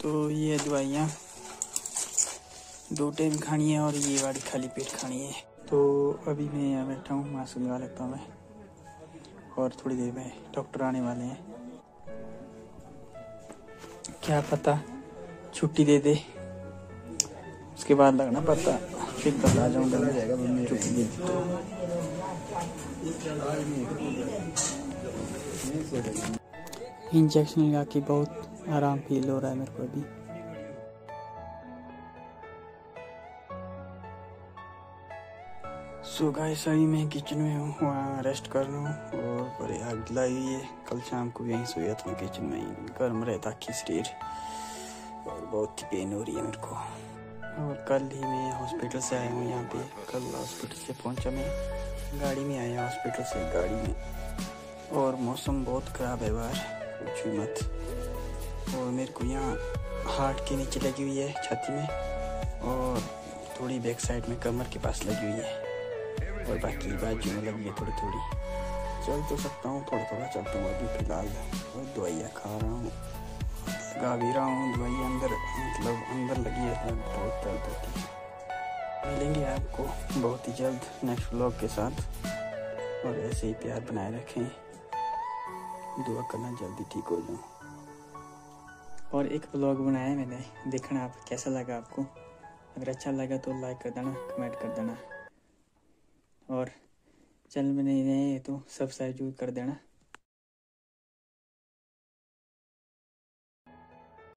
तो ये दवाइयाँ दो टाइम खानी है और ये वाली खाली पेट खानी है। तो अभी मैं यहाँ बैठा हूँ, मास्क लगा लेता हूँ मैं। और थोड़ी देर में डॉक्टर आने वाले हैं। क्या पता छुट्टी दे दे। उसके बाद लगना पता फिर कल आ जाऊँगा छुट्टी दे दी तो इंजेक्शन लगा के बहुत आराम फील हो रहा है मेरे को अभी। सो गाइस अभी मैं किचन में हूँ, वहाँ रेस्ट कर रहा हूँ और बड़े आग लाई है कल शाम को यहीं सोया था किचन में ही, गर्म रहता कि शरीर और बहुत ही पेन हो रही है मेरे को। और कल ही मैं हॉस्पिटल से आया हूँ, यहाँ पे कल हॉस्पिटल से पहुँचा मैं, गाड़ी में आया हॉस्पिटल से, गाड़ी में। और मौसम बहुत ख़राब है बाहर, पूछो मत। और मेरे को यहाँ हार्ट के नीचे लगी हुई है छाती में और थोड़ी बैक साइड में कमर के पास लगी हुई है। और बाकी बाजू में लगी है थोड़ी थोड़ी चल तो सकता हूँ थोड़ा थोड़ा चलता हूँ अभी फ़िलहाल। और दवाइयाँ खा रहा हूँ। लगा भी रहा हूँ, दवाइयाँ अंदर मतलब अंदर लगी है बहुत दर्द होती है। मिलेंगे आपको बहुत ही जल्द नेक्स्ट व्लॉग के साथ। और ऐसे ही प्यार बनाए रखें। दुआ करना जल्दी ठीक हो जाऊँ। और एक ब्लॉग बनाया मैंने, देखना आप, कैसा लगा आपको? अगर अच्छा लगा तो लाइक कर देना कमेंट कर देना। और चैनल में नहीं नए तो सब्सक्राइब ज़रूर कर देना।